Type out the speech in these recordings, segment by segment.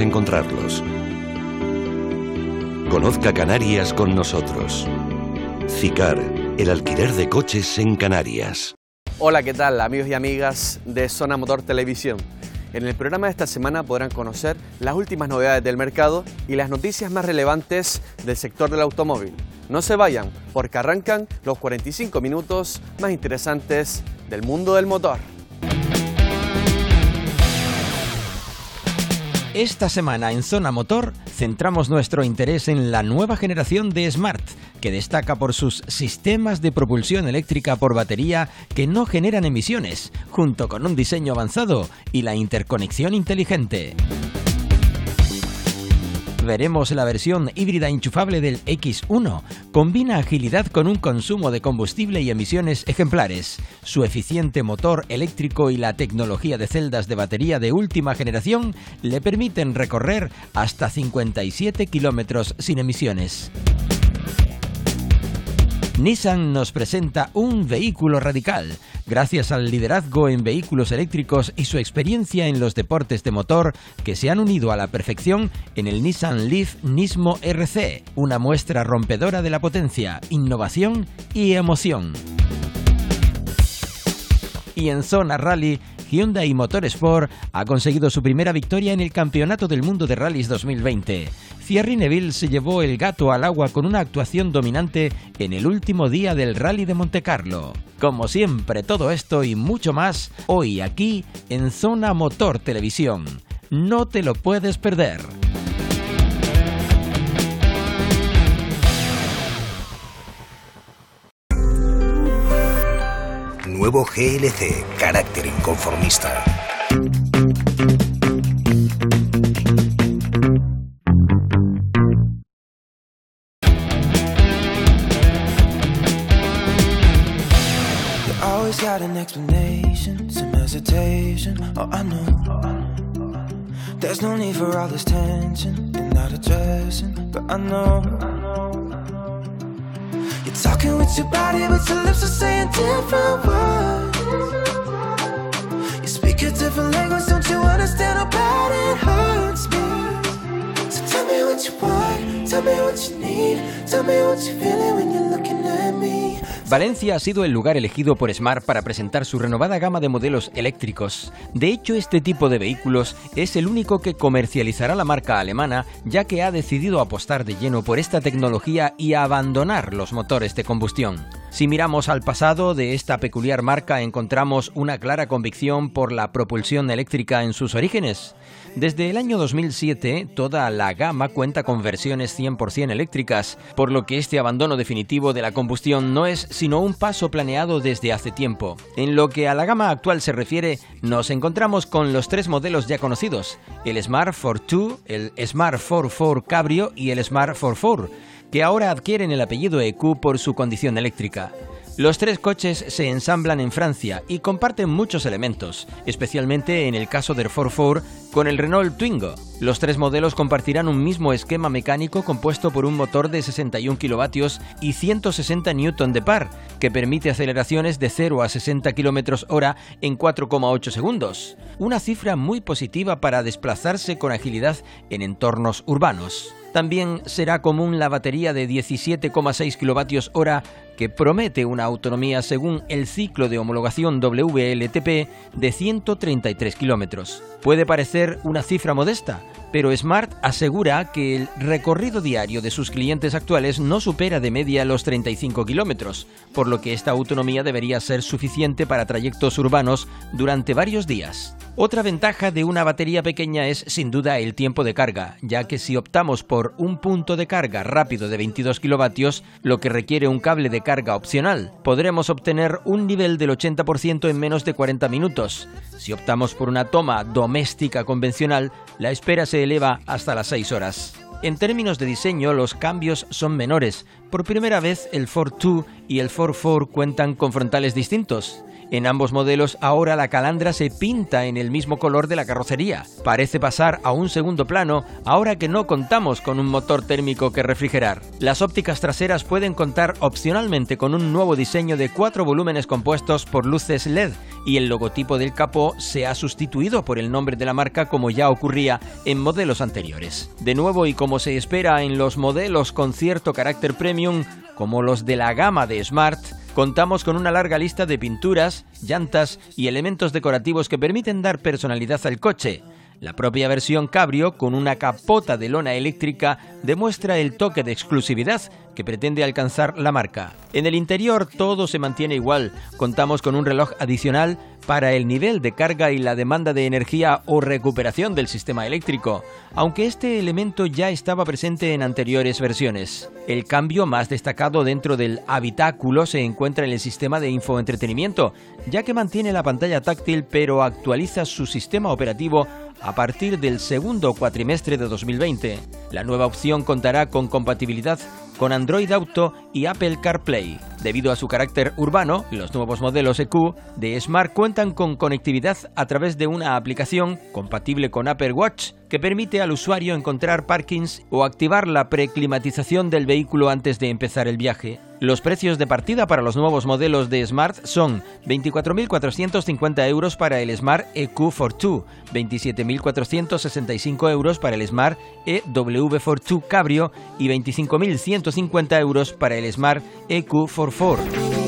Encontrarlos. Conozca Canarias con nosotros. CICAR, el alquiler de coches en Canarias. Hola, ¿qué tal amigos y amigas de Zona Motor Televisión? En el programa de esta semana podrán conocer las últimas novedades del mercado y las noticias más relevantes del sector del automóvil. No se vayan, porque arrancan los 45 minutos más interesantes del mundo del motor. Esta semana en Zona Motor centramos nuestro interés en la nueva generación de Smart, que destaca por sus sistemas de propulsión eléctrica por batería que no generan emisiones, junto con un diseño avanzado y la interconexión inteligente veremos la versión híbrida enchufable del X1. Combina agilidad con un consumo de combustible y emisiones ejemplares. Su eficiente motor eléctrico y la tecnología de celdas de batería de última generación le permiten recorrer hasta 57 kilómetros sin emisiones. Nissan nos presenta un vehículo radical. Gracias al liderazgo en vehículos eléctricos y su experiencia en los deportes de motor que se han unido a la perfección en el Nissan Leaf Nismo RC, una muestra rompedora de la potencia, innovación y emoción. Y en zona rally, Hyundai Motorsport ha conseguido su primera victoria en el Campeonato del Mundo de Rallys 2020. Thierry Neville se llevó el gato al agua con una actuación dominante en el último día del Rally de Montecarlo. Como siempre, todo esto y mucho más hoy aquí en Zona Motor Televisión. No te lo puedes perder. Nuevo GLC, carácter inconformista. An explanation, some hesitation. Oh, I know. There's no need for all this tension and not addressing, but I know. You're talking with your body, but your lips are saying different words. You speak a different language, don't you understand how bad it hurts Valencia ha sido el lugar elegido por Smart para presentar su renovada gama de modelos eléctricos. De hecho, este tipo de vehículos es el único que comercializará la marca alemana, ya que ha decidido apostar de lleno por esta tecnología y abandonar los motores de combustión. Si miramos al pasado de esta peculiar marca, encontramos una clara convicción por la propulsión eléctrica en sus orígenes. Desde el año 2007, toda la gama cuenta con versiones 100% eléctricas, por lo que este abandono definitivo de la combustión no es sino un paso planeado desde hace tiempo. En lo que a la gama actual se refiere, nos encontramos con los tres modelos ya conocidos, el Smart 42, el Smart 44 Cabrio y el Smart 44, que ahora adquieren el apellido EQ por su condición eléctrica. Los tres coches se ensamblan en Francia y comparten muchos elementos, especialmente en el caso del 44 con el Renault Twingo. Los tres modelos compartirán un mismo esquema mecánico compuesto por un motor de 61 kilovatios y 160 Newton de par, que permite aceleraciones de 0 a 60 km hora en 4,8 segundos. Una cifra muy positiva para desplazarse con agilidad en entornos urbanos. También será común la batería de 17,6 kWh que promete una autonomía según el ciclo de homologación WLTP de 133 km. Puede parecer una cifra modesta, pero Smart asegura que el recorrido diario de sus clientes actuales no supera de media los 35 kilómetros, por lo que esta autonomía debería ser suficiente para trayectos urbanos durante varios días. Otra ventaja de una batería pequeña es sin duda el tiempo de carga, ya que si optamos por un punto de carga rápido de 22 kilovatios, lo que requiere un cable de carga opcional, podremos obtener un nivel del 80% en menos de 40 minutos. Si optamos por una toma doméstica convencional, la espera se eleva hasta las 6 horas. En términos de diseño, los cambios son menores. Por primera vez, el Ford 2 y el Ford 4 cuentan con frontales distintos. En ambos modelos ahora la calandra se pinta en el mismo color de la carrocería. Parece pasar a un segundo plano ahora que no contamos con un motor térmico que refrigerar. Las ópticas traseras pueden contar opcionalmente con un nuevo diseño de cuatro volúmenes compuestos por luces LED y el logotipo del capó se ha sustituido por el nombre de la marca como ya ocurría en modelos anteriores. De nuevo y como se espera en los modelos con cierto carácter premium, como los de la gama de Smart, Contamos con una larga lista de pinturas, llantas y elementos decorativos que permiten dar personalidad al coche. La propia versión Cabrio, con una capota de lona eléctrica, demuestra el toque de exclusividad que pretende alcanzar la marca. En el interior todo se mantiene igual. Contamos con un reloj adicional para el nivel de carga y la demanda de energía o recuperación del sistema eléctrico, aunque este elemento ya estaba presente en anteriores versiones. El cambio más destacado dentro del habitáculo se encuentra en el sistema de infoentretenimiento, ya que mantiene la pantalla táctil pero actualiza su sistema operativo a partir del segundo cuatrimestre de 2020. La nueva opción contará con compatibilidad con Android Auto y Apple CarPlay. Debido a su carácter urbano, los nuevos modelos EQ de Smart cuentan con conectividad a través de una aplicación compatible con Apple Watch que permite al usuario encontrar parkings o activar la preclimatización del vehículo antes de empezar el viaje. Los precios de partida para los nuevos modelos de Smart son 24.450 euros para el Smart EQ42, 27.465 euros para el Smart EW42 Cabrio y 25.150 euros para el Smart EQ44.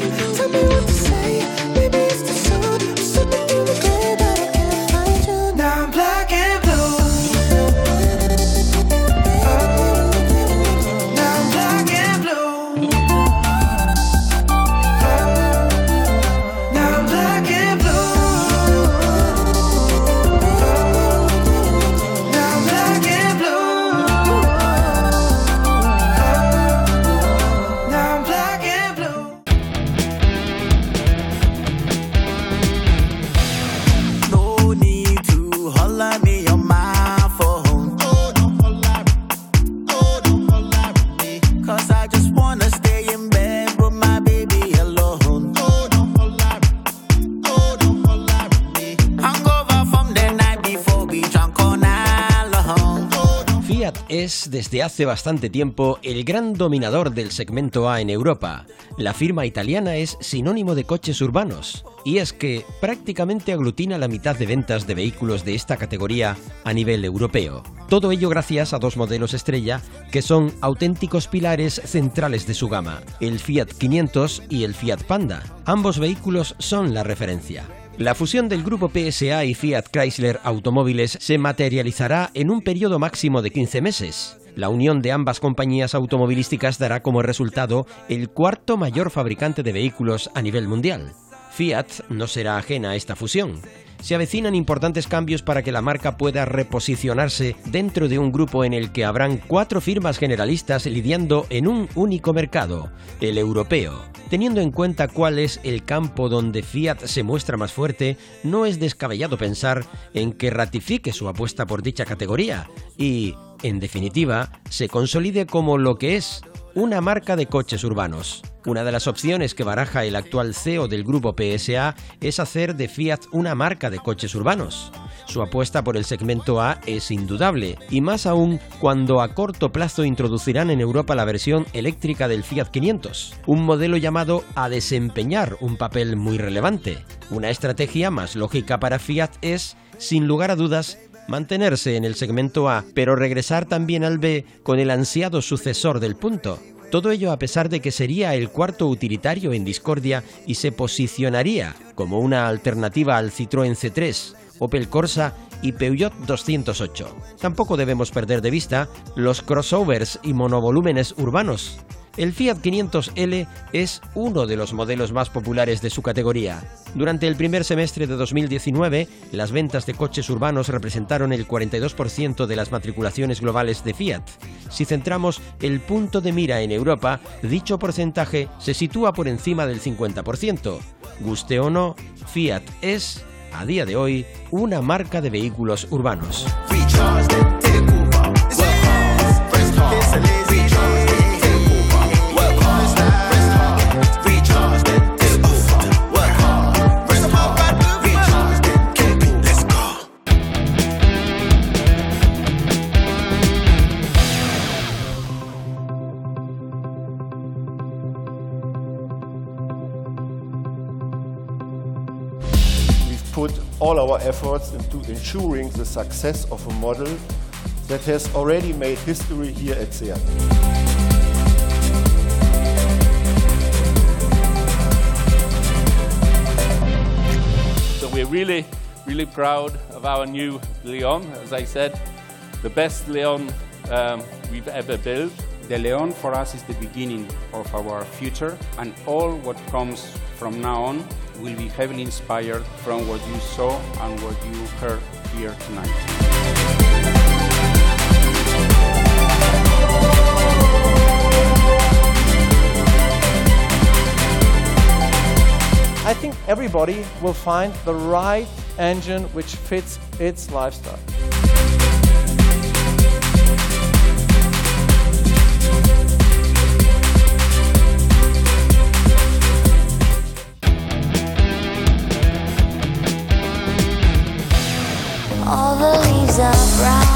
Desde hace bastante tiempo el gran dominador del segmento A en Europa. La firma italiana es sinónimo de coches urbanos, y es que prácticamente aglutina la mitad de ventas de vehículos de esta categoría a nivel europeo. Todo ello gracias a dos modelos estrella que son auténticos pilares centrales de su gama, el Fiat 500 y el Fiat Panda. Ambos vehículos son la referencia. La fusión del grupo PSA y Fiat Chrysler Automóviles se materializará en un periodo máximo de 15 meses. La unión de ambas compañías automovilísticas dará como resultado el cuarto mayor fabricante de vehículos a nivel mundial. Fiat no será ajena a esta fusión se avecinan importantes cambios para que la marca pueda reposicionarse dentro de un grupo en el que habrán cuatro firmas generalistas lidiando en un único mercado, el europeo. Teniendo en cuenta cuál es el campo donde Fiat se muestra más fuerte, no es descabellado pensar en que ratifique su apuesta por dicha categoría y, en definitiva, se consolide como lo que es una marca de coches urbanos. Una de las opciones que baraja el actual CEO del grupo PSA es hacer de Fiat una marca de coches urbanos. Su apuesta por el segmento A es indudable, y más aún cuando a corto plazo introducirán en Europa la versión eléctrica del Fiat 500, un modelo llamado a desempeñar un papel muy relevante. Una estrategia más lógica para Fiat es, sin lugar a dudas, mantenerse en el segmento A, pero regresar también al B con el ansiado sucesor del punto. Todo ello a pesar de que sería el cuarto utilitario en discordia y se posicionaría como una alternativa al Citroën C3, Opel Corsa y Peugeot 208. Tampoco debemos perder de vista los crossovers y monovolúmenes urbanos, el Fiat 500L es uno de los modelos más populares de su categoría. Durante el primer semestre de 2019, las ventas de coches urbanos representaron el 42% de las matriculaciones globales de Fiat. Si centramos el punto de mira en Europa, dicho porcentaje se sitúa por encima del 50%. Guste o no, Fiat es, a día de hoy, una marca de vehículos urbanos. All our efforts into ensuring the success of a model that has already made history here at SEAT. So we're really, really proud of our new Leon. As I said, the best Leon um, we've ever built. The Leon for us is the beginning of our future, and all what comes from now on will be heavily inspired from what you saw and what you heard here tonight. I think everybody will find the right engine which fits its lifestyle. All the leaves are brown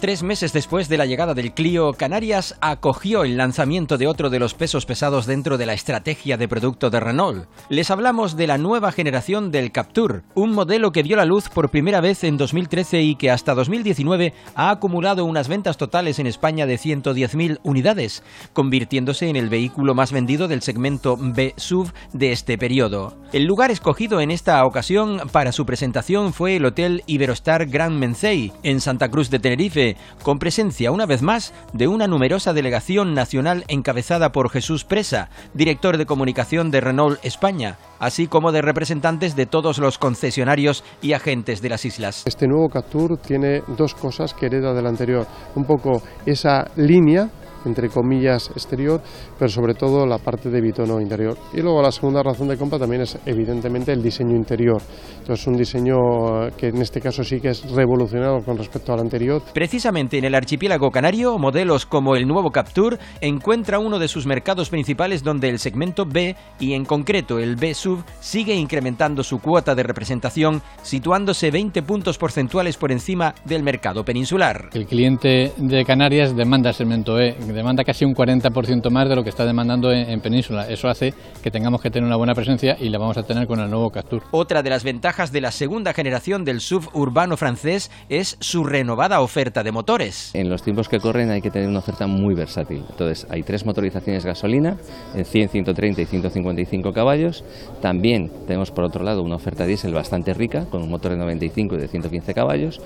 Tres meses después de la llegada del Clio, Canarias acogió el lanzamiento de otro de los pesos pesados dentro de la estrategia de producto de Renault. Les hablamos de la nueva generación del Captur, un modelo que vio la luz por primera vez en 2013 y que hasta 2019 ha acumulado unas ventas totales en España de 110.000 unidades, convirtiéndose en el vehículo más vendido del segmento B-SUV de este periodo. El lugar escogido en esta ocasión para su presentación fue el Hotel Iberostar Grand Mencey, en Santa Cruz de Tenerife, con presencia una vez más de una numerosa delegación nacional encabezada por Jesús Presa, director de comunicación de Renault España, así como de representantes de todos los concesionarios y agentes de las islas. Este nuevo Captur tiene dos cosas que hereda del anterior. Un poco esa línea entre comillas exterior, pero sobre todo la parte de bitono interior. Y luego la segunda razón de compra también es evidentemente el diseño interior. Entonces un diseño eh, que en este caso sí que es revolucionado con respecto al anterior. Precisamente en el archipiélago canario, modelos como el nuevo Captur encuentra uno de sus mercados principales donde el segmento B y en concreto el B sub sigue incrementando su cuota de representación, situándose 20 puntos porcentuales por encima del mercado peninsular. El cliente de Canarias demanda segmento E, demanda casi un 40% más de lo que está demandando en, en, Península. Eso hace que tengamos que tener una buena presencia y la vamos a tener con el nuevo Captur. Otra de las ventajas de la segunda generación del SUV urbano francés es su renovada oferta de motores. En los tiempos que corren hay que tener una oferta muy versátil. Entonces, hay tres motorizaciones gasolina, en 100, 130 y 155 caballos. También tenemos por otro lado una oferta diésel bastante rica, con un motor de 95 y de 115 caballos.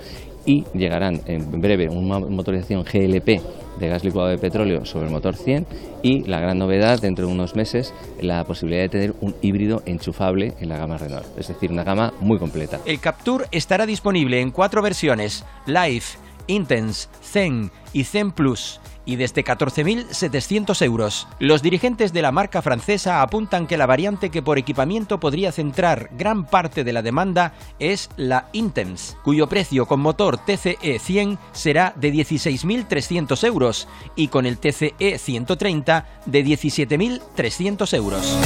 Y llegarán en breve una motorización GLP de gas licuado de petróleo sobre el motor 100 y la gran novedad dentro de unos meses la posibilidad de tener un híbrido enchufable en la gama Renault, es decir, una gama muy completa. El Captur estará disponible en cuatro versiones: Life, Intense, Zen y Zen Plus y desde 14.700 euros. Los dirigentes de la marca francesa apuntan que la variante que por equipamiento podría centrar gran parte de la demanda es la Intense, cuyo precio con motor TCE 100 será de 16.300 euros y con el TCE 130 de 17.300 euros.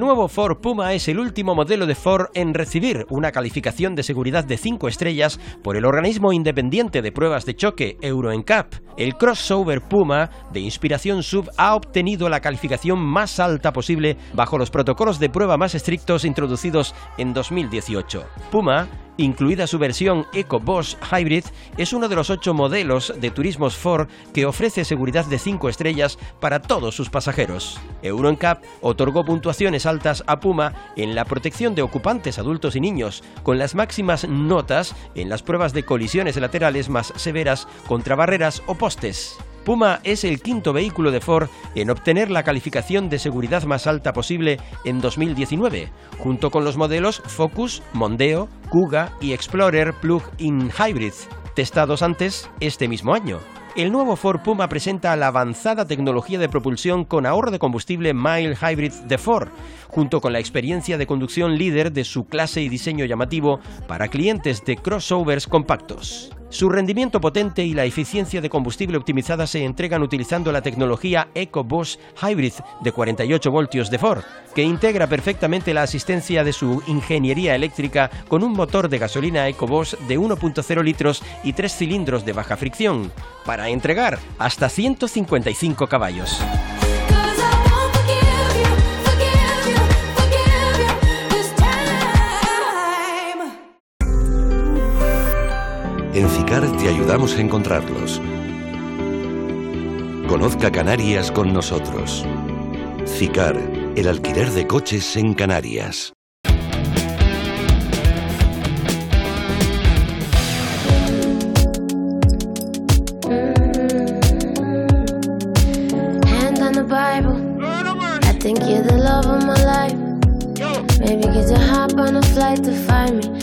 Nuevo Ford Puma es el último modelo de Ford en recibir una calificación de seguridad de 5 estrellas por el organismo independiente de pruebas de choque Euro NCAP. El crossover Puma, de inspiración sub, ha obtenido la calificación más alta posible bajo los protocolos de prueba más estrictos introducidos en 2018. Puma incluida su versión EcoBoost Hybrid, es uno de los ocho modelos de turismos Ford que ofrece seguridad de 5 estrellas para todos sus pasajeros. NCAP otorgó puntuaciones altas a Puma en la protección de ocupantes adultos y niños, con las máximas notas en las pruebas de colisiones laterales más severas contra barreras o postes. Puma es el quinto vehículo de Ford en obtener la calificación de seguridad más alta posible en 2019, junto con los modelos Focus, Mondeo, Kuga y Explorer Plug-in Hybrid, testados antes este mismo año. El nuevo Ford Puma presenta la avanzada tecnología de propulsión con ahorro de combustible Mile Hybrid de Ford, junto con la experiencia de conducción líder de su clase y diseño llamativo para clientes de crossovers compactos. Su rendimiento potente y la eficiencia de combustible optimizada se entregan utilizando la tecnología EcoBoost Hybrid de 48 voltios de Ford, que integra perfectamente la asistencia de su ingeniería eléctrica con un motor de gasolina EcoBoost de 1.0 litros y 3 cilindros de baja fricción, para entregar hasta 155 caballos. En CICAR te ayudamos a encontrarlos. Conozca Canarias con nosotros. CICAR, el alquiler de coches en Canarias. Love of my life. Maybe get to hop on a flight to find me.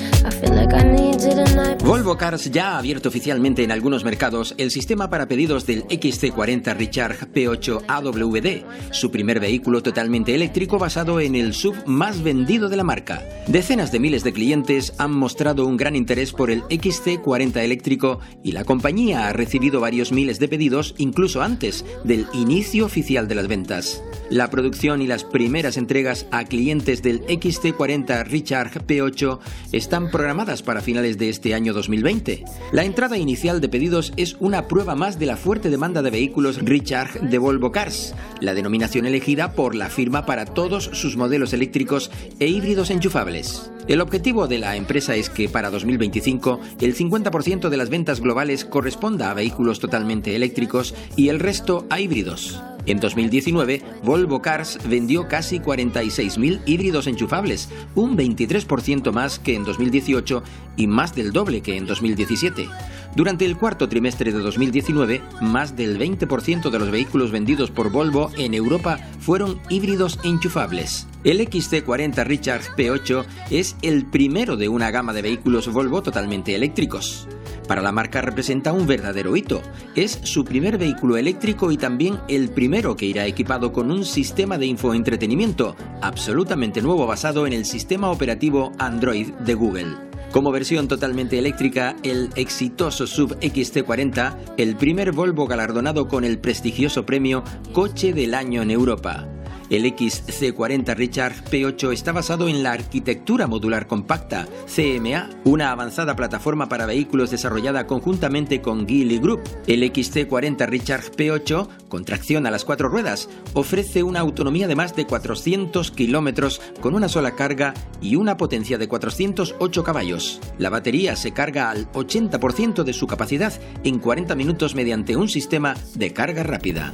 Volvo Cars ya ha abierto oficialmente en algunos mercados el sistema para pedidos del XC40 Recharge P8 AWD, su primer vehículo totalmente eléctrico basado en el sub más vendido de la marca. Decenas de miles de clientes han mostrado un gran interés por el XC40 eléctrico y la compañía ha recibido varios miles de pedidos incluso antes del inicio oficial de las ventas. La producción y las primeras entregas a clientes del XC40 Recharge P8 están programadas para finales de este año 2020. La entrada inicial de pedidos es una prueba más de la fuerte demanda de vehículos Recharge de Volvo Cars, la denominación elegida por la firma para todos sus modelos eléctricos e híbridos enchufables. El objetivo de la empresa es que para 2025 el 50% de las ventas globales corresponda a vehículos totalmente eléctricos y el resto a híbridos. En 2019, Volvo Cars vendió casi 46.000 híbridos enchufables, un 23% más que en 2018 y más del doble que en 2017. Durante el cuarto trimestre de 2019, más del 20% de los vehículos vendidos por Volvo en Europa fueron híbridos enchufables. El XC40 Recharge P8 es el primero de una gama de vehículos Volvo totalmente eléctricos. Para la marca representa un verdadero hito. Es su primer vehículo eléctrico y también el primero que irá equipado con un sistema de infoentretenimiento absolutamente nuevo basado en el sistema operativo Android de Google. Como versión totalmente eléctrica, el exitoso Sub XC40, el primer Volvo galardonado con el prestigioso premio Coche del Año en Europa. El XC40 Recharge P8 está basado en la arquitectura modular compacta, CMA, una avanzada plataforma para vehículos desarrollada conjuntamente con Geely Group. El XC40 Recharge P8, con tracción a las cuatro ruedas, ofrece una autonomía de más de 400 kilómetros con una sola carga y una potencia de 408 caballos. La batería se carga al 80% de su capacidad en 40 minutos mediante un sistema de carga rápida.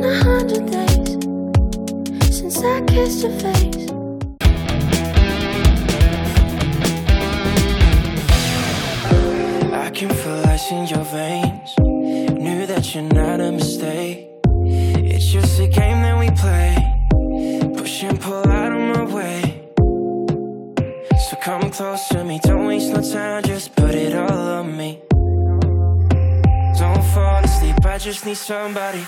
Been a hundred days since I kissed your face. I can feel ice in your veins. Knew that you're not a mistake. It's just a game that we play. Push and pull out of my way. So come close to me, don't waste no time, just put it all on me. Don't fall asleep, I just need somebody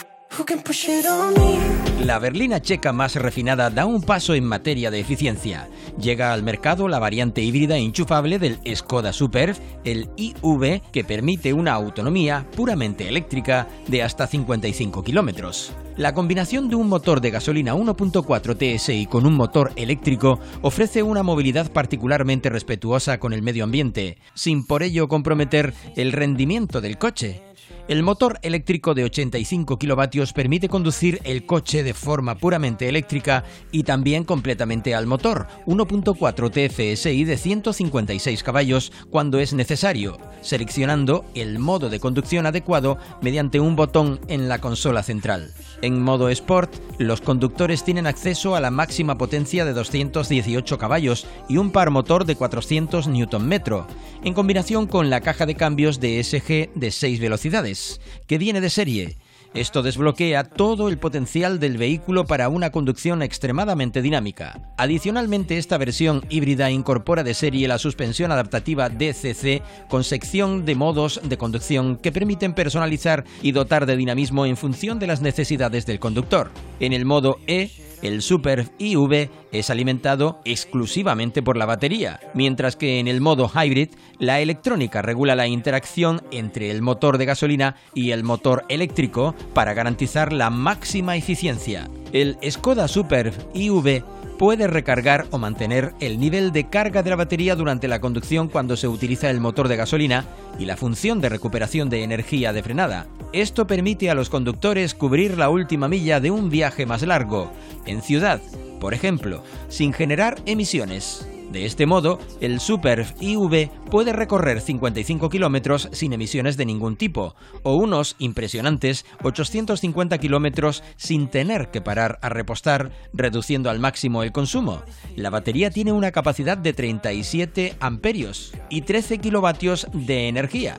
La berlina checa más refinada da un paso en materia de eficiencia. Llega al mercado la variante híbrida enchufable del Skoda Superb, el IV, que permite una autonomía puramente eléctrica de hasta 55 kilómetros. La combinación de un motor de gasolina 1.4 TSI con un motor eléctrico ofrece una movilidad particularmente respetuosa con el medio ambiente, sin por ello comprometer el rendimiento del coche. El motor eléctrico de 85 kilovatios permite conducir el coche de forma puramente eléctrica y también completamente al motor, 1.4 TFSI de 156 caballos cuando es necesario, seleccionando el modo de conducción adecuado mediante un botón en la consola central. En modo Sport, los conductores tienen acceso a la máxima potencia de 218 caballos y un par motor de 400 Nm, en combinación con la caja de cambios de SG de 6 velocidades que viene de serie. Esto desbloquea todo el potencial del vehículo para una conducción extremadamente dinámica. Adicionalmente, esta versión híbrida incorpora de serie la suspensión adaptativa DCC con sección de modos de conducción que permiten personalizar y dotar de dinamismo en función de las necesidades del conductor. En el modo E, el Super IV es alimentado exclusivamente por la batería, mientras que en el modo Hybrid la electrónica regula la interacción entre el motor de gasolina y el motor eléctrico para garantizar la máxima eficiencia. El Skoda Super IV puede recargar o mantener el nivel de carga de la batería durante la conducción cuando se utiliza el motor de gasolina y la función de recuperación de energía de frenada. Esto permite a los conductores cubrir la última milla de un viaje más largo, en ciudad, por ejemplo, sin generar emisiones. De este modo, el Super IV puede recorrer 55 kilómetros sin emisiones de ningún tipo, o unos impresionantes 850 kilómetros sin tener que parar a repostar, reduciendo al máximo el consumo. La batería tiene una capacidad de 37 amperios y 13 kilovatios de energía.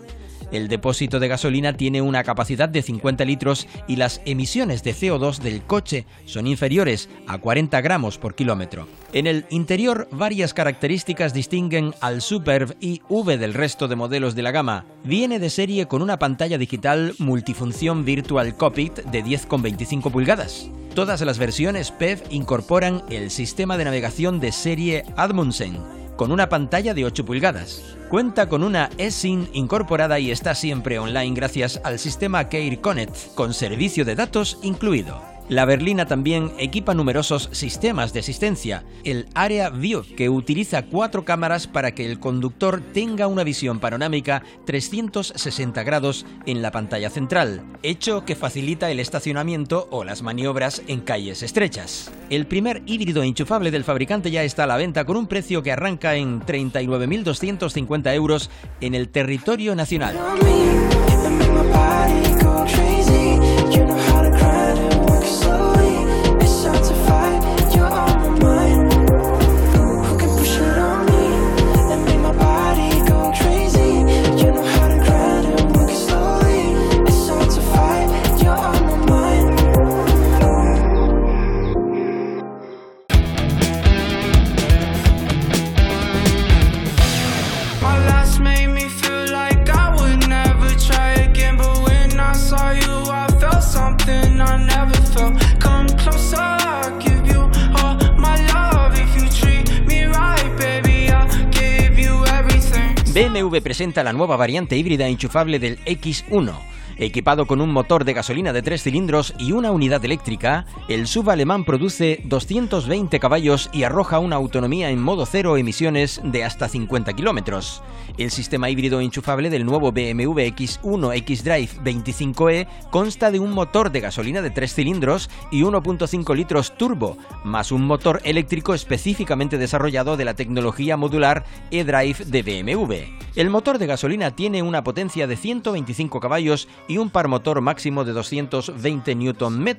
El depósito de gasolina tiene una capacidad de 50 litros y las emisiones de CO2 del coche son inferiores a 40 gramos por kilómetro. En el interior, varias características distinguen al Superb IV del resto de modelos de la gama. Viene de serie con una pantalla digital multifunción Virtual Cockpit de 10,25 pulgadas. Todas las versiones PEV incorporan el sistema de navegación de serie Admundsen, con una pantalla de 8 pulgadas. Cuenta con una eSIM incorporada y está siempre online gracias al sistema Care Connect, con servicio de datos incluido. La berlina también equipa numerosos sistemas de asistencia. El Area View, que utiliza cuatro cámaras para que el conductor tenga una visión panorámica 360 grados en la pantalla central, hecho que facilita el estacionamiento o las maniobras en calles estrechas. El primer híbrido enchufable del fabricante ya está a la venta con un precio que arranca en 39.250 euros en el territorio nacional. BMW presenta la nueva variante híbrida enchufable del X1. Equipado con un motor de gasolina de 3 cilindros y una unidad eléctrica, el SUV alemán produce 220 caballos y arroja una autonomía en modo cero emisiones de hasta 50 kilómetros. El sistema híbrido enchufable del nuevo BMW X1 X-Drive 25e consta de un motor de gasolina de 3 cilindros y 1.5 litros turbo, más un motor eléctrico específicamente desarrollado de la tecnología modular eDrive de BMW. El motor de gasolina tiene una potencia de 125 caballos y un par motor máximo de 220 Nm.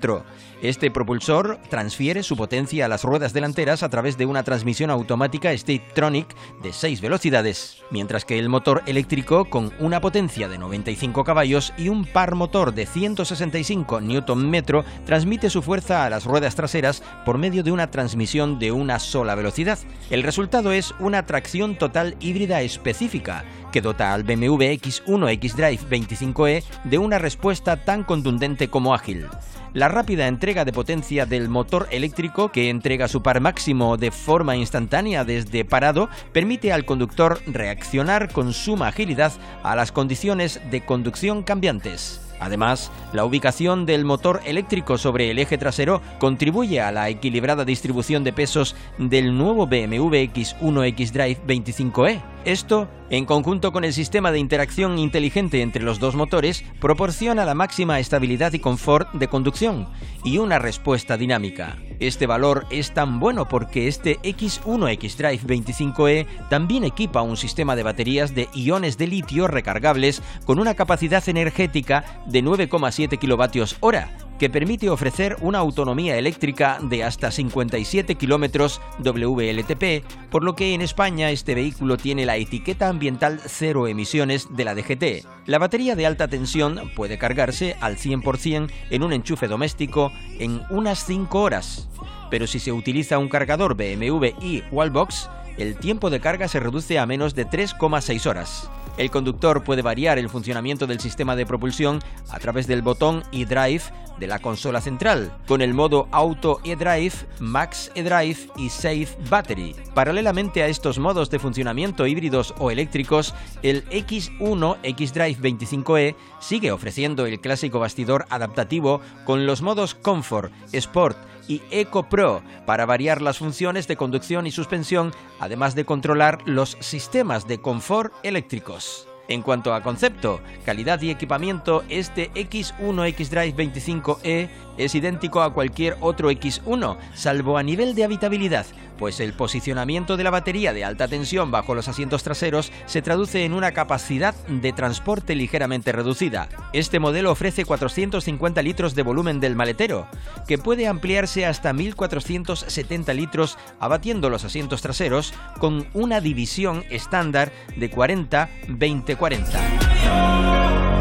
Este propulsor transfiere su potencia a las ruedas delanteras a través de una transmisión automática State-Tronic de 6 velocidades, mientras que el motor eléctrico con una potencia de 95 caballos y un par motor de 165 Nm transmite su fuerza a las ruedas traseras por medio de una transmisión de una sola velocidad. El resultado es una tracción total híbrida específica, que dota al BMW X1 X-Drive 25e de una respuesta tan contundente como ágil. La rápida entrega de potencia del motor eléctrico, que entrega su par máximo de forma instantánea desde parado, permite al conductor reaccionar con suma agilidad a las condiciones de conducción cambiantes. Además, la ubicación del motor eléctrico sobre el eje trasero contribuye a la equilibrada distribución de pesos del nuevo BMW X1 X-Drive 25e. Esto, en conjunto con el sistema de interacción inteligente entre los dos motores, proporciona la máxima estabilidad y confort de conducción y una respuesta dinámica. Este valor es tan bueno porque este X1 X-Drive 25e también equipa un sistema de baterías de iones de litio recargables con una capacidad energética de 9,7 kWh que permite ofrecer una autonomía eléctrica de hasta 57 kilómetros WLTP, por lo que en España este vehículo tiene la etiqueta ambiental cero emisiones de la DGT. La batería de alta tensión puede cargarse al 100% en un enchufe doméstico en unas 5 horas, pero si se utiliza un cargador BMW y Wallbox, el tiempo de carga se reduce a menos de 3,6 horas. El conductor puede variar el funcionamiento del sistema de propulsión a través del botón eDrive de la consola central, con el modo Auto eDrive, Max eDrive y Safe Battery. Paralelamente a estos modos de funcionamiento híbridos o eléctricos, el X1 X-Drive 25e sigue ofreciendo el clásico bastidor adaptativo con los modos Comfort, Sport y Eco Pro para variar las funciones de conducción y suspensión, además de controlar los sistemas de confort eléctricos. En cuanto a concepto, calidad y equipamiento, este X1 X-Drive 25e es idéntico a cualquier otro X1, salvo a nivel de habitabilidad, pues el posicionamiento de la batería de alta tensión bajo los asientos traseros se traduce en una capacidad de transporte ligeramente reducida. Este modelo ofrece 450 litros de volumen del maletero, que puede ampliarse hasta 1470 litros abatiendo los asientos traseros con una división estándar de 40-20-40.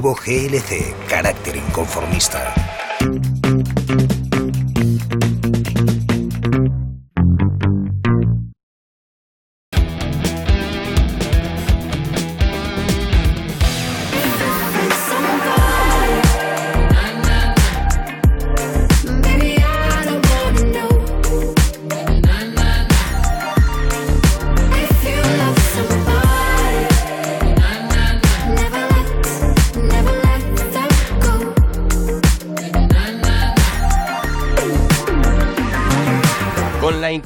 Nuevo GLC, carácter inconformista.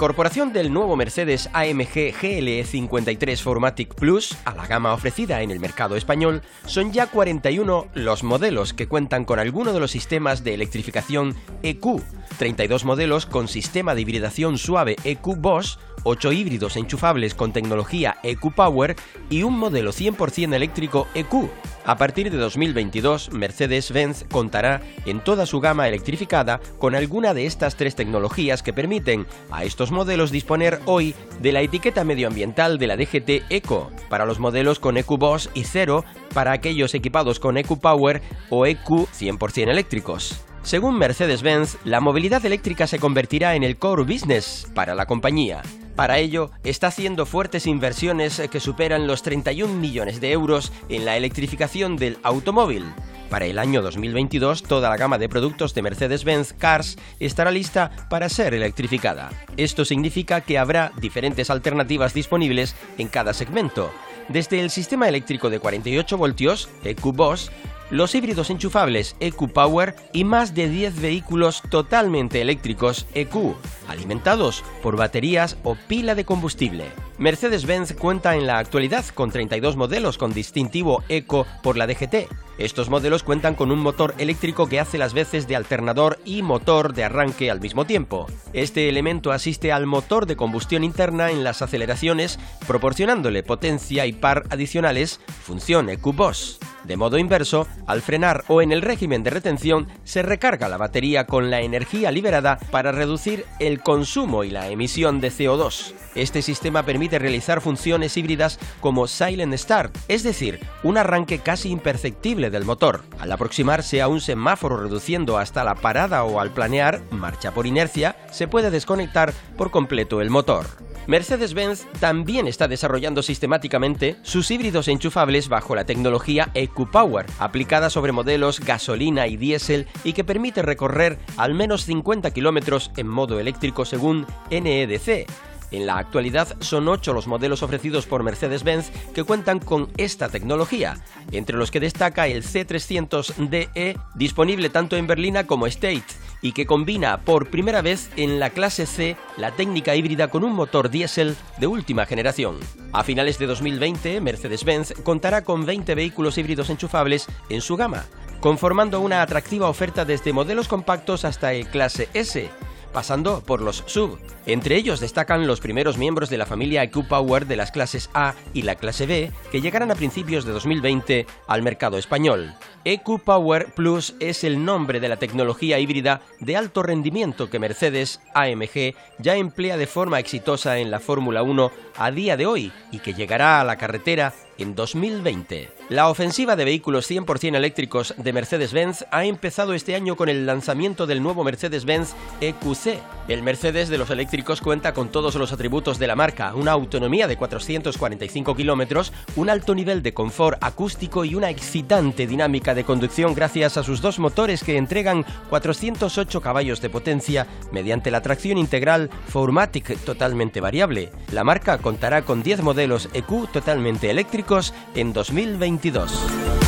Incorporación del nuevo Mercedes AMG GLE 53 Formatic Plus a la gama ofrecida en el mercado español, son ya 41 los modelos que cuentan con alguno de los sistemas de electrificación EQ, 32 modelos con sistema de hibridación suave EQ Bosch, 8 híbridos enchufables con tecnología EQ Power y un modelo 100% eléctrico EQ. A partir de 2022, Mercedes-Benz contará en toda su gama electrificada con alguna de estas tres tecnologías que permiten a estos modelos disponer hoy de la etiqueta medioambiental de la DGT Eco para los modelos con EQ Bosch y cero para aquellos equipados con EQ Power o EQ 100% eléctricos. Según Mercedes-Benz, la movilidad eléctrica se convertirá en el core business para la compañía. Para ello, está haciendo fuertes inversiones que superan los 31 millones de euros en la electrificación del automóvil. Para el año 2022, toda la gama de productos de Mercedes-Benz Cars estará lista para ser electrificada. Esto significa que habrá diferentes alternativas disponibles en cada segmento, desde el sistema eléctrico de 48 voltios, EQ Bosch, los híbridos enchufables EQ Power y más de 10 vehículos totalmente eléctricos EQ, alimentados por baterías o pila de combustible. Mercedes-Benz cuenta en la actualidad con 32 modelos con distintivo Eco por la DGT. Estos modelos cuentan con un motor eléctrico que hace las veces de alternador y motor de arranque al mismo tiempo. Este elemento asiste al motor de combustión interna en las aceleraciones, proporcionándole potencia y par adicionales, función EQ Bosch. De modo inverso, al frenar o en el régimen de retención, se recarga la batería con la energía liberada para reducir el consumo y la emisión de CO2. Este sistema permite realizar funciones híbridas como silent start, es decir, un arranque casi imperceptible del motor. Al aproximarse a un semáforo reduciendo hasta la parada o al planear, marcha por inercia, se puede desconectar por completo el motor. Mercedes-Benz también está desarrollando sistemáticamente sus híbridos enchufables bajo la tecnología EQ-Power, aplicada sobre modelos gasolina y diésel y que permite recorrer al menos 50 kilómetros en modo eléctrico según NEDC. En la actualidad son ocho los modelos ofrecidos por Mercedes-Benz que cuentan con esta tecnología, entre los que destaca el C300DE, disponible tanto en berlina como State, y que combina por primera vez en la clase C la técnica híbrida con un motor diésel de última generación. A finales de 2020, Mercedes-Benz contará con 20 vehículos híbridos enchufables en su gama, conformando una atractiva oferta desde modelos compactos hasta el clase S, pasando por los sub. Entre ellos destacan los primeros miembros de la familia EQ-Power de las clases A y la clase B, que llegarán a principios de 2020 al mercado español. EQ-Power Plus es el nombre de la tecnología híbrida de alto rendimiento que Mercedes AMG ya emplea de forma exitosa en la Fórmula 1 a día de hoy y que llegará a la carretera en 2020. La ofensiva de vehículos 100% eléctricos de Mercedes-Benz ha empezado este año con el lanzamiento del nuevo Mercedes-Benz EQC. El Mercedes de los eléctricos cuenta con todos los atributos de la marca, una autonomía de 445 kilómetros, un alto nivel de confort acústico y una excitante dinámica de conducción gracias a sus dos motores que entregan 408 caballos de potencia mediante la tracción integral Formatic totalmente variable. La marca contará con 10 modelos EQ totalmente eléctricos en 2022.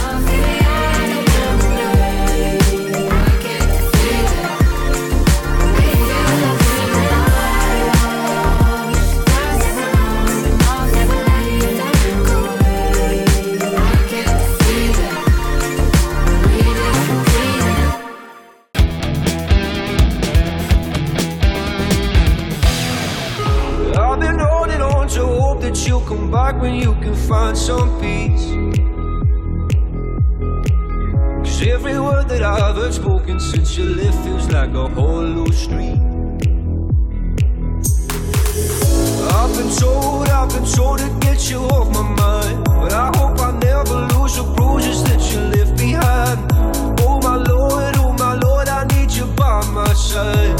Since you left feels like a hollow street. I've been told, I've been told to get you off my mind. But I hope I never lose the bruises that you left behind. Oh my lord, oh my lord, I need you by my side.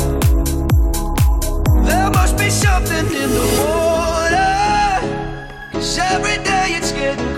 There must be something in the water. Cause every day it's getting.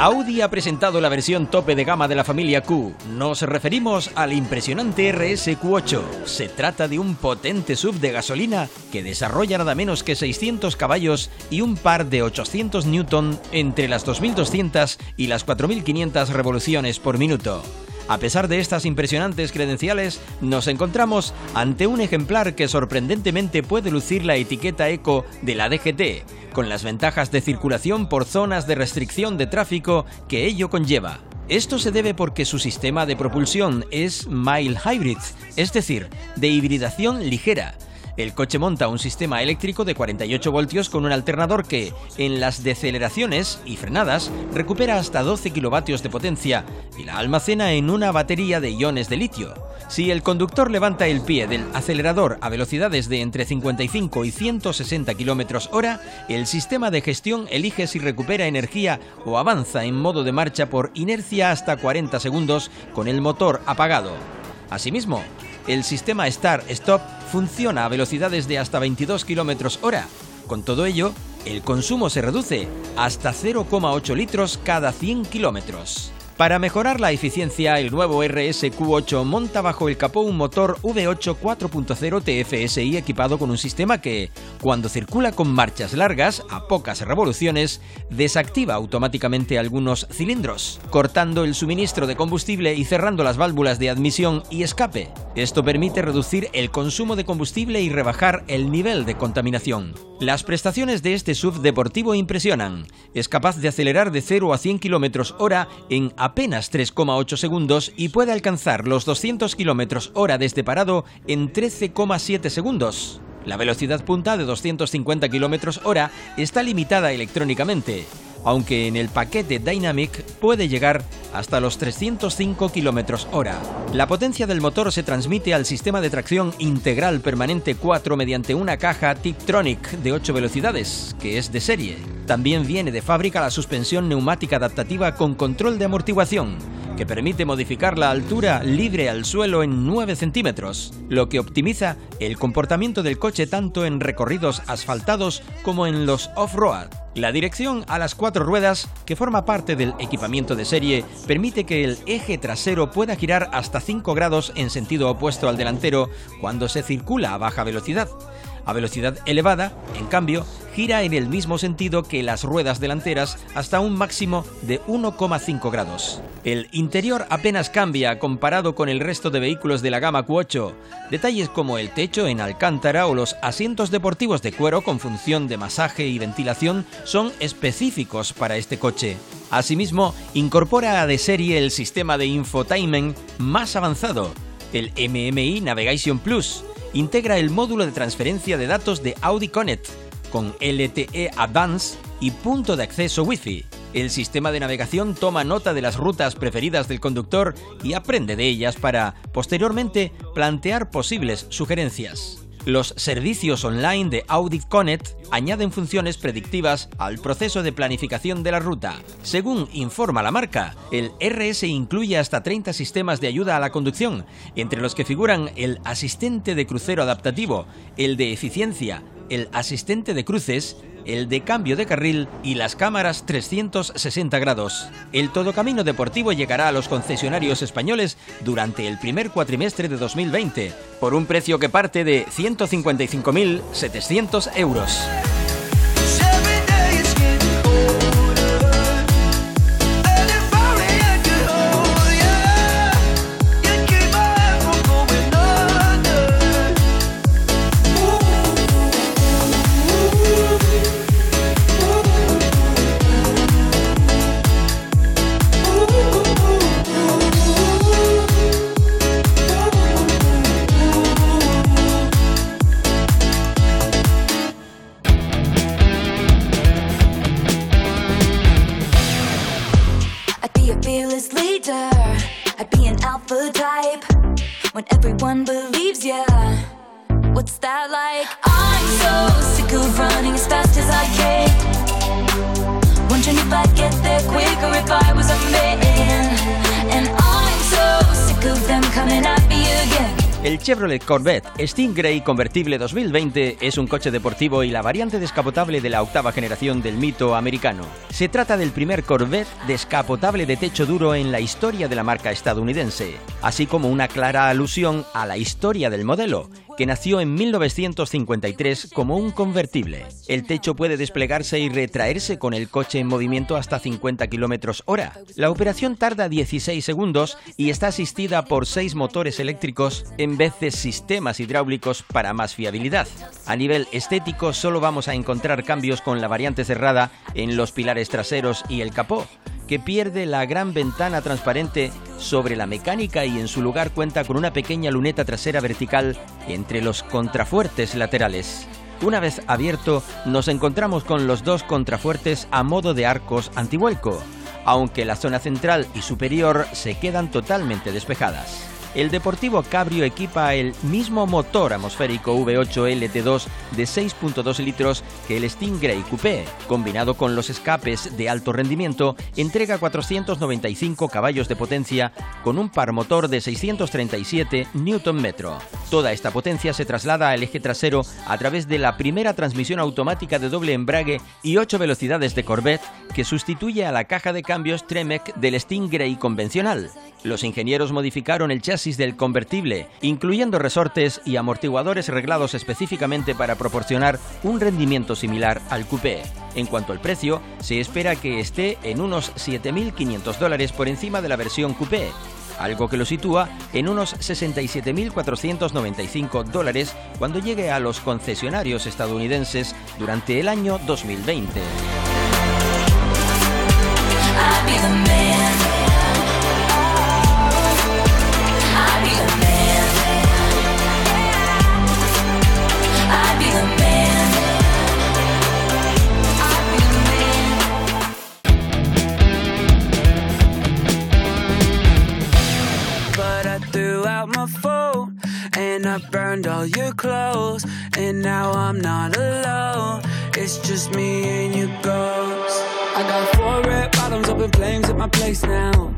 Audi ha presentado la versión tope de gama de la familia Q. Nos referimos al impresionante RS Q8. Se trata de un potente sub de gasolina que desarrolla nada menos que 600 caballos y un par de 800 Newton entre las 2200 y las 4500 revoluciones por minuto. A pesar de estas impresionantes credenciales, nos encontramos ante un ejemplar que sorprendentemente puede lucir la etiqueta eco de la DGT, con las ventajas de circulación por zonas de restricción de tráfico que ello conlleva. Esto se debe porque su sistema de propulsión es mild hybrid, es decir, de hibridación ligera. El coche monta un sistema eléctrico de 48 voltios con un alternador que, en las deceleraciones y frenadas, recupera hasta 12 kilovatios de potencia y la almacena en una batería de iones de litio. Si el conductor levanta el pie del acelerador a velocidades de entre 55 y 160 kilómetros hora, el sistema de gestión elige si recupera energía o avanza en modo de marcha por inercia hasta 40 segundos con el motor apagado. Asimismo, el sistema Start-Stop funciona a velocidades de hasta 22 km hora. Con todo ello, el consumo se reduce hasta 0,8 litros cada 100 kilómetros. Para mejorar la eficiencia, el nuevo RSQ8 monta bajo el capó un motor V8 4.0 TFSI equipado con un sistema que, cuando circula con marchas largas, a pocas revoluciones, desactiva automáticamente algunos cilindros, cortando el suministro de combustible y cerrando las válvulas de admisión y escape. Esto permite reducir el consumo de combustible y rebajar el nivel de contaminación. Las prestaciones de este SUV deportivo impresionan. Es capaz de acelerar de 0 a 100 km hora en apenas 3,8 segundos y puede alcanzar los 200 km hora desde parado en 13,7 segundos. La velocidad punta de 250 km hora está limitada electrónicamente. Aunque en el paquete Dynamic puede llegar hasta los 305 km hora. La potencia del motor se transmite al sistema de tracción integral permanente 4 mediante una caja Tiptronic de 8 velocidades, que es de serie. También viene de fábrica la suspensión neumática adaptativa con control de amortiguación, que permite modificar la altura libre al suelo en 9 centímetros, lo que optimiza el comportamiento del coche tanto en recorridos asfaltados como en los off-road. La dirección a las cuatro ruedas, que forma parte del equipamiento de serie, permite que el eje trasero pueda girar hasta 5 grados en sentido opuesto al delantero cuando se circula a baja velocidad. A velocidad elevada, en cambio, gira en el mismo sentido que las ruedas delanteras hasta un máximo de 1,5 grados. El interior apenas cambia comparado con el resto de vehículos de la gama Q8. Detalles como el techo en alcántara o los asientos deportivos de cuero con función de masaje y ventilación son específicos para este coche. Asimismo, incorpora de serie el sistema de infotainment más avanzado, el MMI Navigation Plus, integra el módulo de transferencia de datos de Audi Connect con LTE Advance y punto de acceso Wi-Fi. El sistema de navegación toma nota de las rutas preferidas del conductor y aprende de ellas para, posteriormente, plantear posibles sugerencias. Los servicios online de Audit Connect añaden funciones predictivas al proceso de planificación de la ruta. Según informa la marca, el RS incluye hasta 30 sistemas de ayuda a la conducción, entre los que figuran el asistente de crucero adaptativo, el de eficiencia, el asistente de cruces, el de cambio de carril y las cámaras 360 grados. El todocamino deportivo llegará a los concesionarios españoles durante el primer cuatrimestre de 2020, por un precio que parte de 155.700 euros. when everyone believes ya? What's that like? I'm so sick of running as fast as I can. Wondering if I get there quicker if I El Chevrolet Corvette Stingray convertible 2020 es un coche deportivo y la variante descapotable de la octava generación del mito americano. Se trata del primer Corvette descapotable de techo duro en la historia de la marca estadounidense, así como una clara alusión a la historia del modelo, que nació en 1953 como un convertible. El techo puede desplegarse y retraerse con el coche en movimiento hasta 50 km hora. La operación tarda 16 segundos y está asistida por 6 motores eléctricos en vez de sistemas hidráulicos para más fiabilidad. A nivel estético solo vamos a encontrar cambios con la variante cerrada en los pilares traseros y el capó que pierde la gran ventana transparente sobre la mecánica y en su lugar cuenta con una pequeña luneta trasera vertical entre los contrafuertes laterales. Una vez abierto, nos encontramos con los dos contrafuertes a modo de arcos antivuelco, aunque la zona central y superior se quedan totalmente despejadas. El Deportivo Cabrio equipa el mismo motor atmosférico V8 LT2 de 6.2 litros que el Stingray Coupé, combinado con los escapes de alto rendimiento, entrega 495 caballos de potencia con un par motor de 637 Nm. Toda esta potencia se traslada al eje trasero a través de la primera transmisión automática de doble embrague y 8 velocidades de Corvette que sustituye a la caja de cambios Tremec del Stingray convencional. Los ingenieros modificaron el chasis del convertible, incluyendo resortes y amortiguadores reglados específicamente para proporcionar un rendimiento similar al coupé. En cuanto al precio, se espera que esté en unos 7.500 dólares por encima de la versión coupé, algo que lo sitúa en unos 67.495 dólares cuando llegue a los concesionarios estadounidenses durante el año 2020. I burned all your clothes. And now I'm not alone. It's just me and your. I got four red bottoms up in flames at my place now.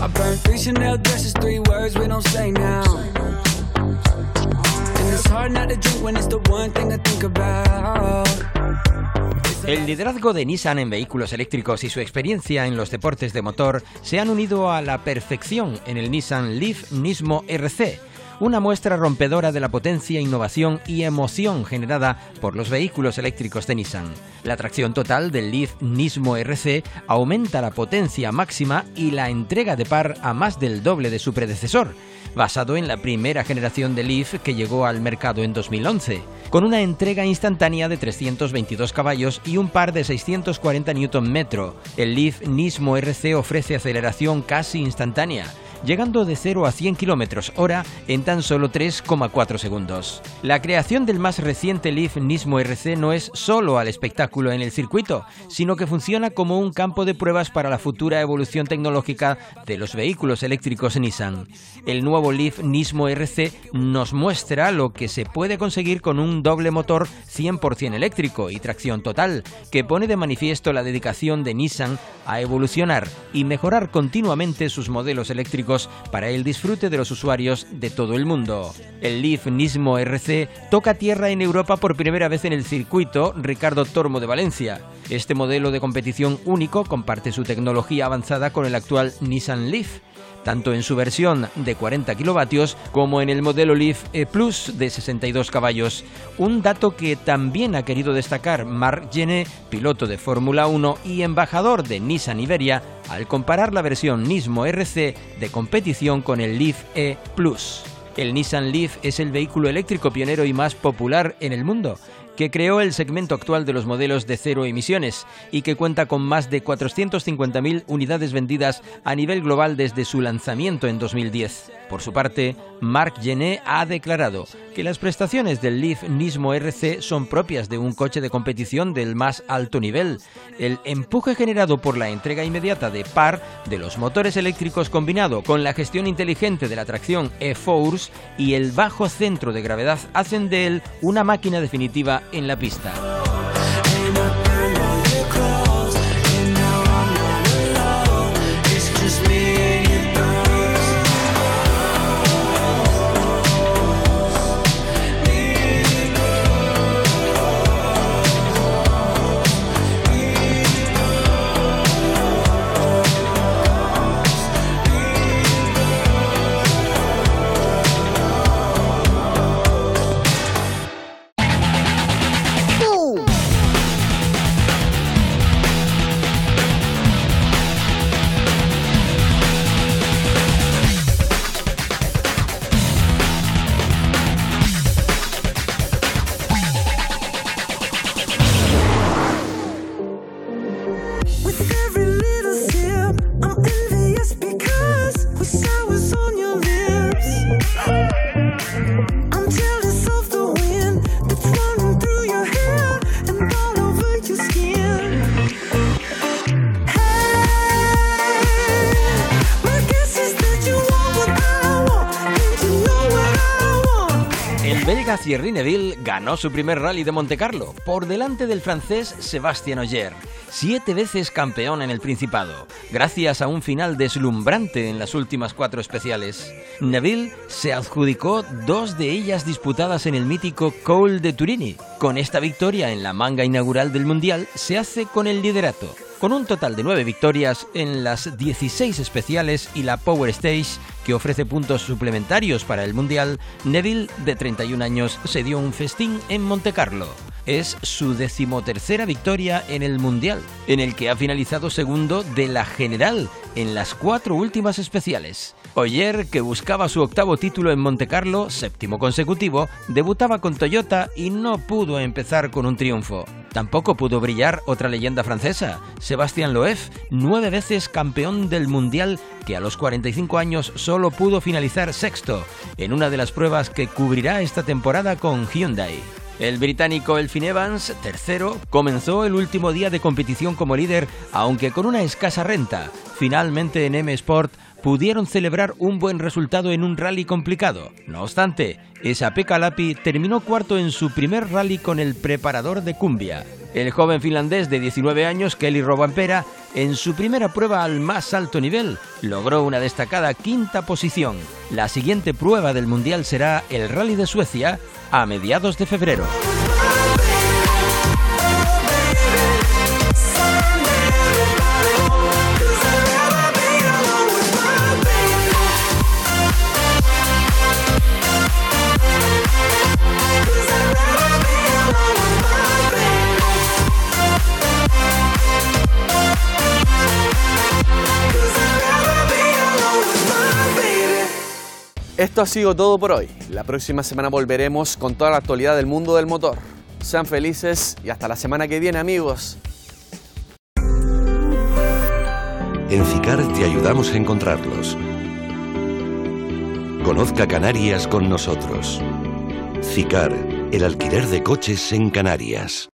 I three dresses, three words we don't say now. And it's hard not to drink when it's the one thing I think about. El liderazgo de Nissan en vehículos eléctricos y su experiencia en los deportes de motor se han unido a la perfección en el Nissan Leaf Nismo RC, una muestra rompedora de la potencia, innovación y emoción generada por los vehículos eléctricos de Nissan. La tracción total del Leaf Nismo RC aumenta la potencia máxima y la entrega de par a más del doble de su predecesor basado en la primera generación de Leaf que llegó al mercado en 2011, con una entrega instantánea de 322 caballos y un par de 640 Nm. El Leaf Nismo RC ofrece aceleración casi instantánea llegando de 0 a 100 km hora en tan solo 3,4 segundos. La creación del más reciente Leaf Nismo RC no es solo al espectáculo en el circuito, sino que funciona como un campo de pruebas para la futura evolución tecnológica de los vehículos eléctricos Nissan. El nuevo Leaf Nismo RC nos muestra lo que se puede conseguir con un doble motor 100% eléctrico y tracción total, que pone de manifiesto la dedicación de Nissan a evolucionar y mejorar continuamente sus modelos eléctricos para el disfrute de los usuarios de todo el mundo. El Leaf Nismo RC toca tierra en Europa por primera vez en el circuito Ricardo Tormo de Valencia. Este modelo de competición único comparte su tecnología avanzada con el actual Nissan Leaf tanto en su versión de 40 kilovatios como en el modelo Leaf E Plus de 62 caballos. Un dato que también ha querido destacar Marc Gené, piloto de Fórmula 1 y embajador de Nissan Iberia, al comparar la versión Nismo RC de competición con el Leaf E Plus. El Nissan Leaf es el vehículo eléctrico pionero y más popular en el mundo que creó el segmento actual de los modelos de cero emisiones y que cuenta con más de 450.000 unidades vendidas a nivel global desde su lanzamiento en 2010. Por su parte, Marc Gené ha declarado que las prestaciones del Leaf Nismo RC son propias de un coche de competición del más alto nivel. El empuje generado por la entrega inmediata de par de los motores eléctricos combinado con la gestión inteligente de la tracción e-Force y el bajo centro de gravedad hacen de él una máquina definitiva en la pista. Thierry Neville ganó su primer rally de Monte Carlo por delante del francés Sébastien Ogier, siete veces campeón en el Principado, gracias a un final deslumbrante en las últimas cuatro especiales. Neville se adjudicó dos de ellas disputadas en el mítico Col de Turini. Con esta victoria en la manga inaugural del Mundial se hace con el liderato con un total de 9 victorias en las 16 especiales y la Power Stage, que ofrece puntos suplementarios para el Mundial, Neville, de 31 años, se dio un festín en Montecarlo. Es su decimotercera victoria en el Mundial, en el que ha finalizado segundo de la general en las cuatro últimas especiales. Oyer, que buscaba su octavo título en Montecarlo, séptimo consecutivo, debutaba con Toyota y no pudo empezar con un triunfo. Tampoco pudo brillar otra leyenda francesa, Sebastián Loeb, nueve veces campeón del Mundial, que a los 45 años solo pudo finalizar sexto en una de las pruebas que cubrirá esta temporada con Hyundai. El británico Elfin Evans, tercero, comenzó el último día de competición como líder, aunque con una escasa renta. Finalmente en M Sport pudieron celebrar un buen resultado en un rally complicado. No obstante, esa Pekka terminó cuarto en su primer rally con el preparador de Cumbia. El joven finlandés de 19 años, Kelly Robampera, en su primera prueba al más alto nivel, logró una destacada quinta posición. La siguiente prueba del Mundial será el Rally de Suecia a mediados de febrero. Esto ha sido todo por hoy. La próxima semana volveremos con toda la actualidad del mundo del motor. Sean felices y hasta la semana que viene amigos. En CICAR te ayudamos a encontrarlos. Conozca Canarias con nosotros. CICAR, el alquiler de coches en Canarias.